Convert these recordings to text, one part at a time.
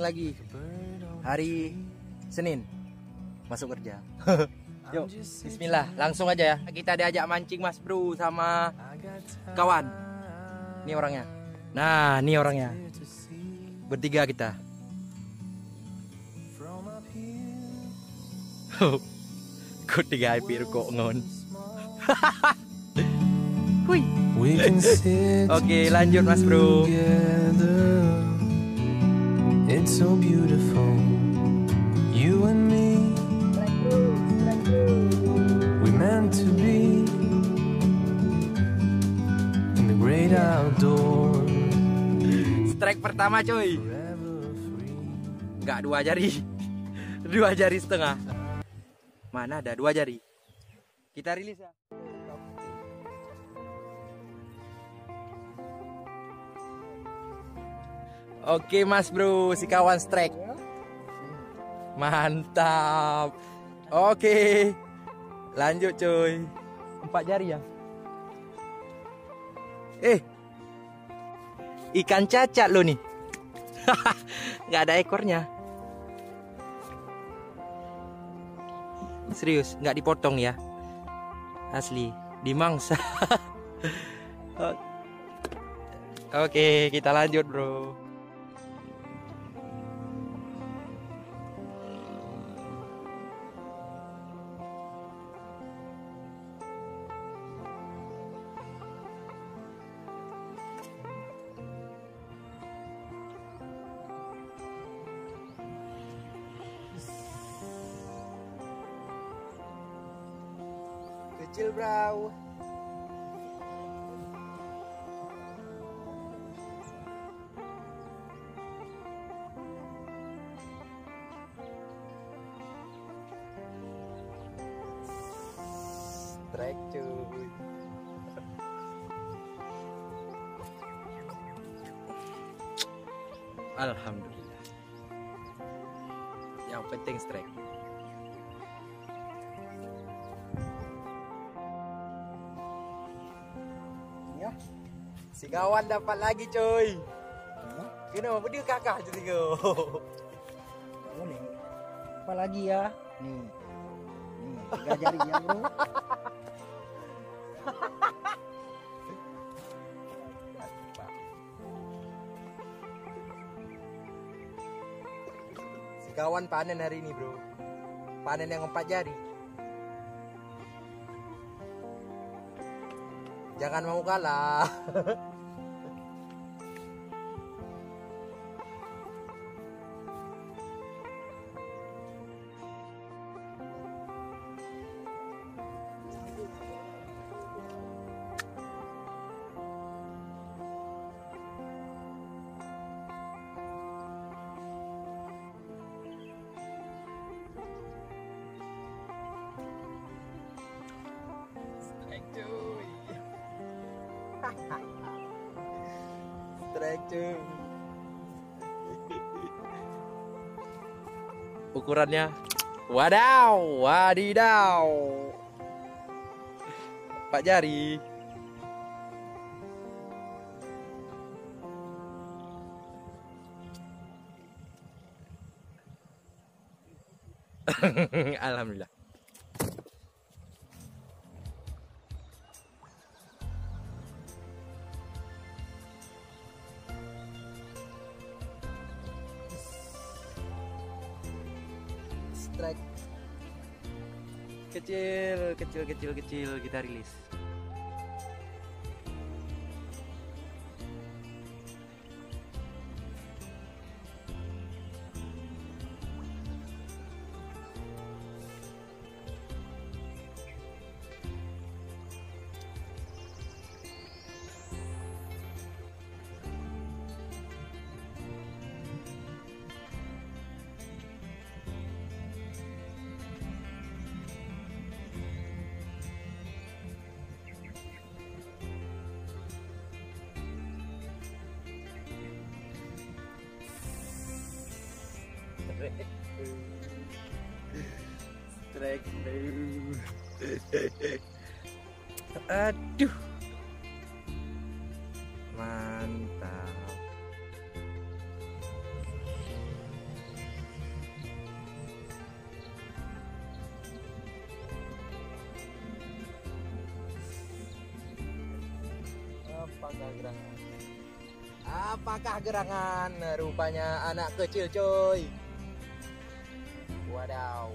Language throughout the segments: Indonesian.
mancing lagi hari Senin masuk kerja. Yuk, Bismillah, langsung aja ya. Kita diajak mancing Mas Bro sama kawan. Ini orangnya. Nah, ini orangnya. Bertiga kita. Kut tiga IP kok ngon. Oke, lanjut Mas Bro. It's so beautiful. You and me. We meant to be in the great outdoor. Strike pertama coy. Enggak dua jari. Dua jari setengah. Mana ada dua jari? Kita rilis ya. Oke mas bro, si kawan strike. Mantap. Oke. Lanjut cuy. Empat jari ya? Eh. Ikan cacat lo nih. Gak ada ekornya. Serius, nggak dipotong ya. Asli Dimangsa Oke, kita lanjut bro kecil bro strike cuy. Alhamdulillah. Yang penting strike kawan dapat lagi coy kenapa dia kakak jadi kau boleh apa lagi ya? Nih nih tiga jari ya bro. Si kawan panen hari ini bro. Panen yang empat jari. Jangan mau kalah Ukurannya wadaw, wadidaw. Pak jari. Alhamdulillah. Strike kecil kecil kecil kecil kita rilis Strike. Aduh. Mantap. Apakah gerangan? Apakah gerangan? Rupanya anak kecil, coy wadaw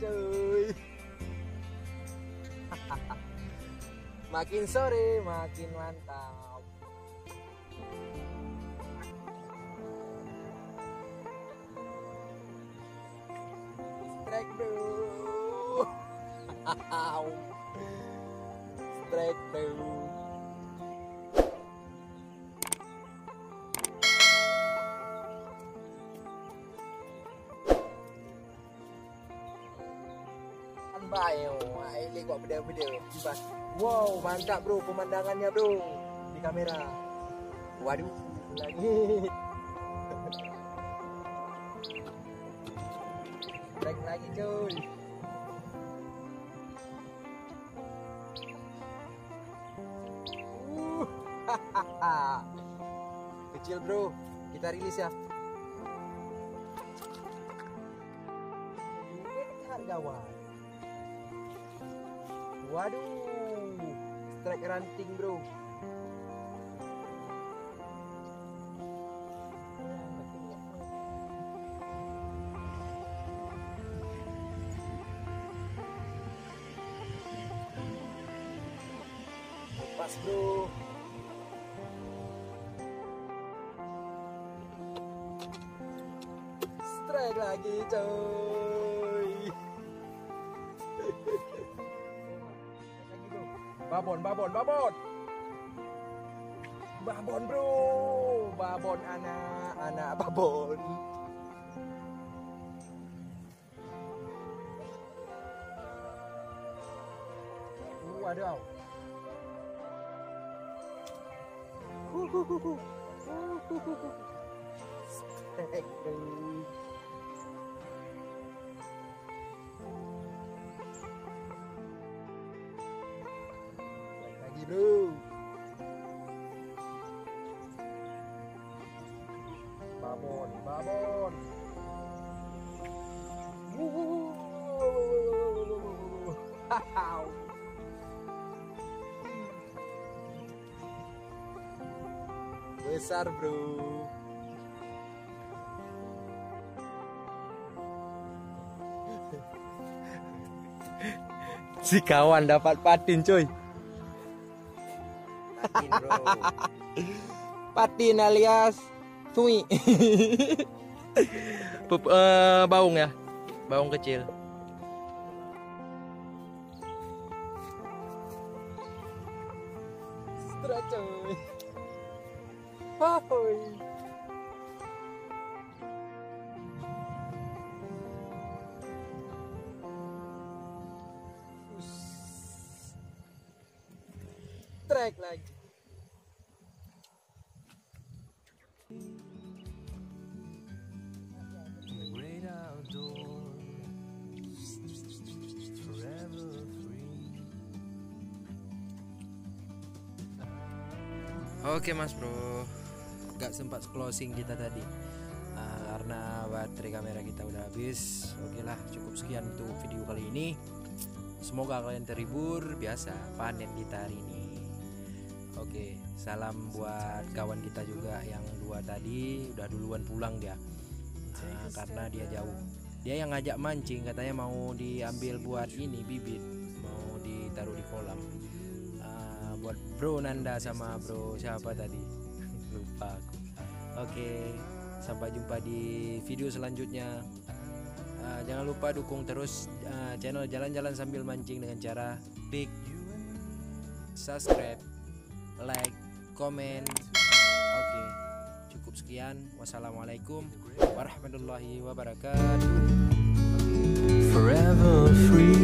Cuy. makin sore makin mantap. Strike bro. Strike bro. Bayo, ini kok beda-beda. Bebas. Wow, mantap bro pemandangannya bro di kamera. Waduh, lagi. Strike lagi cuy. Uh. Kecil bro, kita rilis ya. Hargawan. Waduh, strike ranting bro. Pas bro. Strike lagi coy. บาบนบาบนบาบนบาบนบรูบาบนอาณาอาณาบาบนรู้ว่าเด้อฮู้ฮู้ฮู้ฮู้ฮู้ฮู้ฮู้ Hahaw. Besar bro. Si kawan dapat patin coy. Patin bro. Patin alias tui. Eh, baung ya, baung kecil. Ahoy. Strike lagi. great outdoors, forever free. Oke mas bro, gak sempat closing kita tadi Ah, karena baterai kamera kita udah habis. Oke lah, cukup sekian untuk video kali ini. Semoga kalian terhibur. Biasa panen kita hari ini. Oke, salam buat kawan kita juga yang dua tadi udah duluan pulang dia Ah, karena dia jauh. Dia yang ngajak mancing katanya mau diambil buat ini bibit, mau ditaruh di kolam. Ah, buat Bro Nanda sama Bro siapa tadi? Oke, sampai jumpa di video selanjutnya. Uh, jangan lupa dukung terus uh, channel jalan-jalan sambil mancing dengan cara klik subscribe, like, komen. Oke, cukup sekian. Wassalamualaikum warahmatullahi wabarakatuh. forever free.